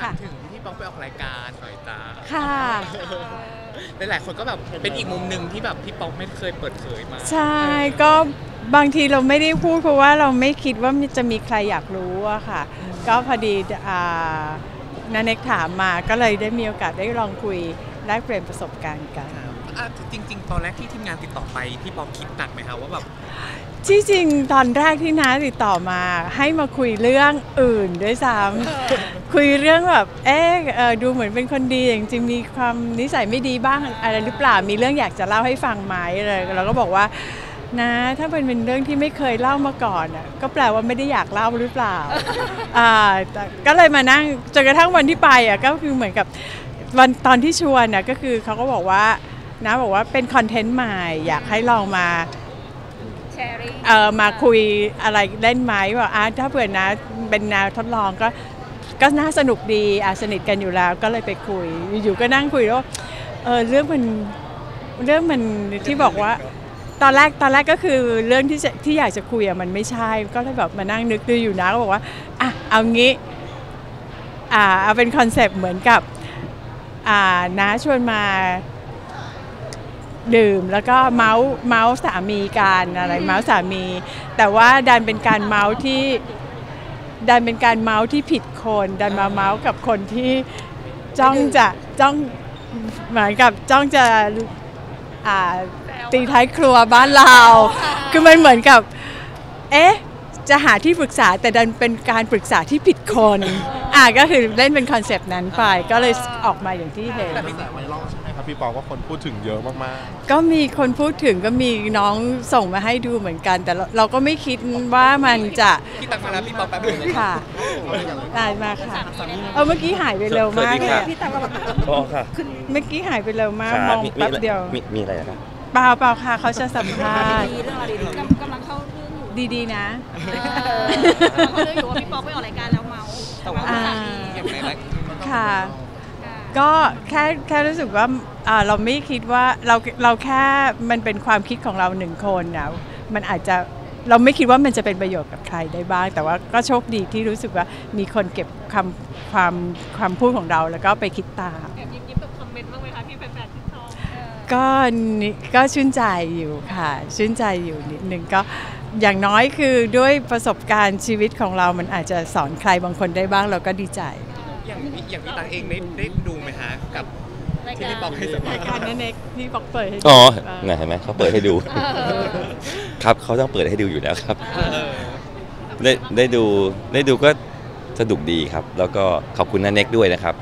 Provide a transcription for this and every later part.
ค่ะถึงที่พี่ป๊อกไปออกรายการหน่อยจ้าค่ะหลายๆคนก็แบบเป็นอีกมุมหนึ่งที่แบบพี่ป๊อกไม่เคยเปิดเผยมา ใช่ก็บางทีเราไม่ได้พูดเพราะว่าเราไม่คิดว่าจะมีใครอยากรู้อะค่ะ ก็พอดีอ่านันเน็กถามมาก็เลยได้มีโอกาสได้ลองคุยแลกเปลี่ยนประสบการณ์กันอะจริง ๆ ตอนแรกที่ทีมงานติดต่อไปพี่ป๊อกคิดหนักไหมคะว่าแบบ ที่จริงตอนแรกที่น้าติดต่อมา ให้มาคุยเรื่องอื่นด้วยซ้ำคุยเรื่องแบบเอ๊ะเอ่อดูเหมือนเป็นคนดีแต่จริงๆมีความนิสัยไม่ดีบ้างอะไรหรือเปล่ามีเรื่องอยากจะเล่าให้ฟังไหมอะไรเราก็บอกว่านะถ้าเป็นเป็นเรื่องที่ไม่เคยเล่ามาก่อนอะก็แปลว่าไม่ได้อยากเล่าหรือเปล่าอ่าแต่ก็เลยมานั่งจนกระทั่งวันที่ไปอะก็คือเหมือนกับวันตอนที่ชวนน่ะก็คือเขาก็บอกว่านะบอกว่าเป็นคอนเทนต์ใหม่อยากให้ลองมาแชร์ริ่ง เออมาคุยอะไรเล่นไหมว่าอะถ้าเผื่อนะเป็นแนวทดลองก็ก็น่าสนุกดีอะสนิทกันอยู่แล้วก็เลยไปคุย อยู่ก็นั่งคุยแล้วว่าเออเรื่องมันเรื่องมันที่บอกว่า ตอนแรกตอนแรกก็คือเรื่องที่จะที่อยากจะคุยอะมันไม่ใช่ก็เลยแบบมานั่งนึกดูอยู่นะก็บอกว่าอะเอางี้อ่าเอาเป็นคอนเซปต์เหมือนกับอ่าน้าชวนมา ดื่มแล้วก็เมาท์เมาท์สามีกันอะไรเมาท์สามี แต่ว่าดันเป็นการเมาท์ที่ดันเป็นการเมาท์ที่ผิดคนดันมาเมาท์กับคนที่จ้องจะจ้องเหมือนกับจ้องจะอ่าตีท้ายครัวบ้านเรา คือมันเหมือนกับ เอ๊ะ จะหาที่ปรึกษาแต่ดันเป็นการปรึกษาที่ผิดคน อ่าก็คือเล่นเป็นคอนเซปต์นั้นไป ก็เลยออกมาอย่างที่เห็น แต่พี่แต่ไวรัลใช่ไหมครับพี่ปอว่าคนพูดถึงเยอะมากก็มีคนพูดถึงก็มีน้องส่งมาให้ดูเหมือนกัน แต่เราเราก็ไม่คิดว่ามันจะพี่ตักมาแล้วพี่ป๊อกแป๊บนึงค่ะได้มาค่ะเออเมื่อกี้หายไปเร็วมากเลยอะพี่ตังเราแบบอ๋อค่ะเมื่อกี้หายไปเร็วมากครับมองมีแป๊บเดียวมีมีอะไรนะครับเปล่าเปล่าค่ะเขาจะสัมภาษณ์ดีเรื่องอะไรดีๆกำกำลังเข้าเรื่องอยู่ดีๆนะเออกำลังเข้าเรื่องอยู่ว่าพี่ป๊อกไปออกรายการแล้วเมาส์แต่ว่าอ่าอย่างไรนะค่ะค่ะ ก็แค่แค่รู้สึกว่าเราไม่คิดว่าเราเราแค่มันเป็นความคิดของเราหนึ่งคนนะมันอาจจะเราไม่คิดว่ามันจะเป็นประโยชน์กับใครได้บ้าง แต่ว่าก็โชคดีที่รู้สึกว่ามีคนเก็บคำความความพูดของเราแล้วก็ไปคิดตามแอบยิ้มยิ้มแบบคอมเมนต์บ้างไหมคะที่แฟนๆที่ชอบก็นิก็ชื่นใจอยู่ค่ะ ชื่นใจอยู่นิดนึงก็อย่างน้อยคือด้วยประสบการณ์ชีวิตของเรามันอาจจะสอนใครบางคนได้บ้างเราก็ดีใจ อย่างพี่อย่างพี่ตักเองได้ได้ดูไหมฮะกับที่พี่ป๊อกให้สัมภาษรายณ์การนั้นเองที่บอกเปิดให้ดูอ๋อเออน่ะเห็นไหมเขาเปิดให้ดู ครับเขาต้องเปิดให้ดูอยู่แล้วครับ เออได้ได้ดูได้ดูก็สนุกดีครับ แล้วก็ขอบคุณนันเน็กด้วยนะครับ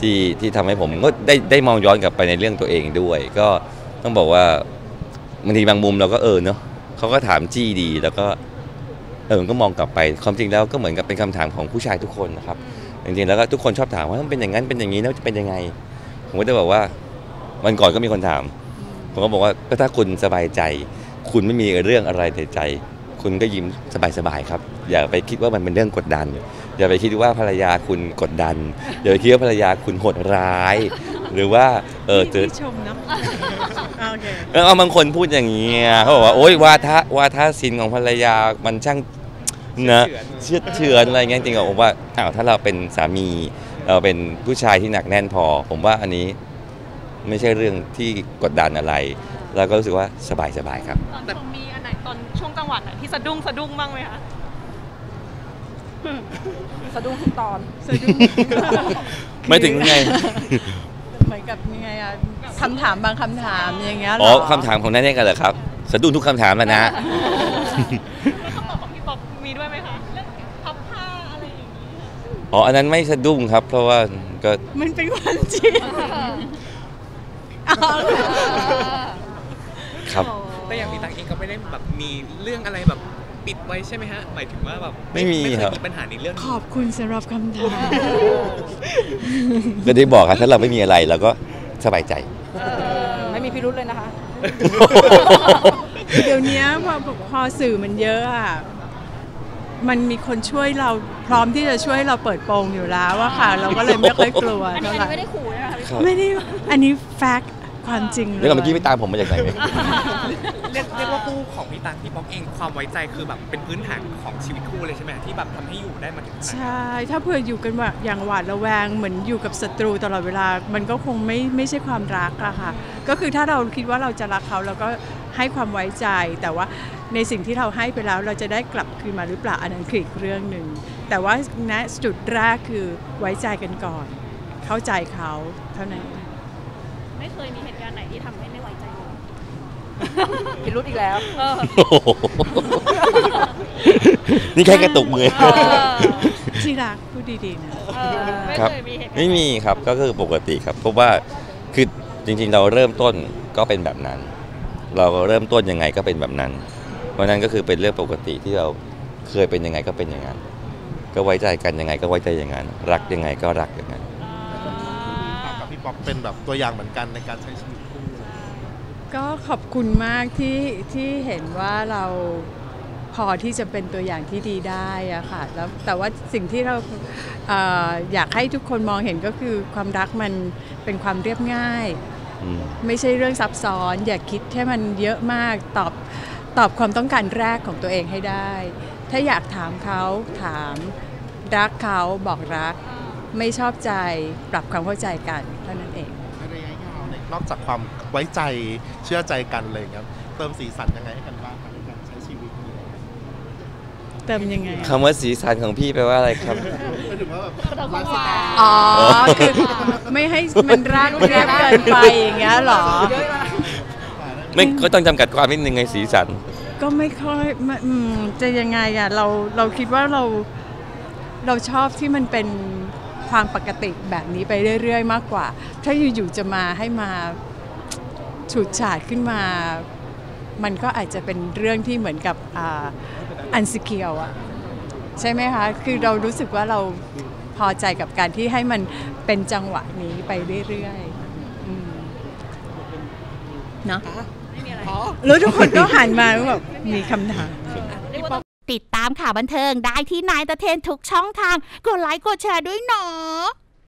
ที่ที่ทำให้ผมก็ได้ได้มองย้อนกลับไปในเรื่องตัวเองด้วย ก็ต้องบอกว่าบางทีบางมุมเราก็เออเนาะเขาก็ถามจี้ดีแล้วก็เออก็มองกลับไปความจริงแล้วก็เหมือนกับเป็นคำถามของผู้ชายทุกคนนะครับ จริงๆแล้วก็ทุกคนชอบถามว่ามันเป็นอย่างนั้นเป็นอย่างนี้แล้วจะเป็นยังไง ผมก็จะบอกว่าวันก่อนก็มีคนถาม ผมก็บอกว่าก็ถ้าคุณสบายใจ คุณไม่มีเรื่องอะไรในใจ คุณก็ยิ้มสบายๆครับ อย่าไปคิดว่ามันเป็นเรื่องกดดัน อย่าไปคิดว่าภรรยาคุณกดดัน อย่าไปคิดว่าภรรยาคุณโหดร้าย หรือว่าเออเจอที่ชมเนาะโอเคเออเอาบางคนพูดอย่างเงี้ยเขาบอกว่าโอ๊ยว่าทะว่าทะสินของภรรยามันช่าง นะเชื่อดเฉือนอะไรเงี้ยจริงๆอะผมว่าอ้าวถ้าเราเป็นสามีเราเป็นผู้ชายที่หนักแน่นพอ ผมว่าอันนี้ไม่ใช่เรื่องที่กดดันอะไร แล้วก็รู้สึกว่าสบายๆครับ ตอนชมมีอันไหนตอนช่วงกลางวันไหนที่สะดุ้งสะดุ้งบ้างไหมคะสะดุ้งทุกตอนสะดุ้งไม่ถึงไงเหมือนกับยังไงอะคำถามบางคำถามอย่างเงี้ยเหรอ๋อคำถามของนั่นเองกันเหรอครับ สะดุ้งทุกคำถามแล้วนะ อ๋อ อันนั้นไม่สะดุ้งครับ เพราะว่าก็มันเป็นความจริงเอาครับ แต่อย่างพี่ตักเองก็ไม่ได้แบบมีเรื่องอะไรแบบปิดไว้ใช่ไหมฮะ หมายถึงว่าแบบไม่มีไม่เคครัยบมีปัญหาในเรื่องขนี้อบคุณสำหรับคำถามก็ได้บอกครับถ้าเราไม่มีอะไรเราก็สบายใจไม่มีพิรุธเลยนะคะ เดี๋ยวนี้พอพอสื่อมันเยอะอะ มันมีคนช่วยเราพร้อมที่จะช่วยเราเปิดโปงอยู่แล้วว่าค่ะ เราก็เลยไม่ค่อยกลัวอันนี้เท่าอันไหร่นี้ไม่ได้ขู่นะคะพี่ครับไม่ได้อันนี้แฟกต์ความจริงเลยเดี๋ยวก่อนเมื่อกี้ไม่ตามผมมาจากไหนเนี่ยเรียกเรียกว่าคู่ของพี่ตั๊กพี่ป๊อกเองความไว้ใจคือแบบเป็นพื้นฐานของชีวิตคู่เลยใช่ไหมที่แบบทำให้อยู่ได้มาถึงขนาดใชนี้่ถ้าเผื่ออยู่กันแบบอย่างหวาดระแวงเหมือนอยู่กับศัตรูตลอดเวลา มันก็คงไม่ไม่ใช่ความรักอะค่ะ ก็คือถ้าเราคิดว่าเราจะรักเขาเราก็ ให้ความไว้ใจ แต่ว่าในสิ่งที่เราให้ไปแล้วเราจะได้กลับคืนมาหรือเปล่าอันนั้นคืออีกเรื่องหนึ่งแต่ว่าณจุดแรกคือไว้ใจกันก่อน เข้าใจเขาเท่านั้นไม่เคยมีเหตุการณ์ไหนที่ทำให้ไม่ไว้ใจเลยพิรุธอีกแล้วเออโอ้โหนี่แค่กระตุกมือเออที่รักพูดดีๆนะเออไม่ครับเคยมีเหตุการณ์ไม่มีครับก็คือปกติครับเพราะว่าคือจริงๆเราเริ่มต้นก็เป็นแบบนั้น เราเริ่มต้นยังไงก็เป็นแบบนั้น เพราะนั้นก็คือเป็นเรื่องปกติที่เราเคยเป็นยังไงก็เป็นอย่างนั้น ก็ไว้ใจกันยังไงก็ไว้ใจอย่างนั้น รักยังไงก็รักอย่างนั้นกับพี่ป๊อกเป็นแบบตัวอย่างเหมือนกันในการใช้ชีวิตคู่ก็ขอบคุณมากที่ที่เห็นว่าเราพอที่จะเป็นตัวอย่างที่ดีได้อะค่ะแล้วแต่ว่าสิ่งที่เราเอออยากให้ทุกคนมองเห็นก็คือความรักมันเป็นความเรียบง่าย ไม่ใช่เรื่องซับซ้อน อย่าคิดให้มันเยอะมากตอบตอบความต้องการแรกของตัวเองให้ได้ ถ้าอยากถามเขาถามรักเขาบอกรัก ไม่ชอบใจปรับความเข้าใจกันเท่านั้นเองในระยะยาวเนี่ยนอกจากความไว้ใจเชื่อใจกันอะไรอย่างเงี้ยเติมสีสันยังไงให้กันบ้างครับในการใช้ชีวิตนี้ เติมยังไงคำว่าสีสันของพี่แปลว่าอะไรครับหมายถึงว่าแบบเราก็ว่าอ๋อ คือไม่ให้มันรากเรียบเกินไปอย่างเงี้ยเหรอ ไม่ก็ต้องจำกัดความนิดนึงไงสีสัน ก็ไม่ค่อยไม่อืมจะยังไงอะเราเราคิดว่าเราเราชอบที่มันเป็นความปกติแบบนี้ไปเรื่อย ๆ มากกว่า ถ้าอยู่ๆจะมาให้มาฉูดฉาดขึ้นมา มันก็อาจจะเป็นเรื่องที่เหมือนกับอ่าอันสเกียวอะใช่ไหมคะ คือเรารู้สึกว่าเราพอใจกับการที่ให้มันเป็นจังหวะนี้ไปเรื่อยๆอืมเนาะไม่มีอะไรแล้วทุกคนก็หันมาแล้วแบบมีคำถามเรียกว่าติดตามข่าวบันเทิงได้ที่นายตะเทนทุกช่องทาง กดไลค์กดแชร์ด้วยเนาะ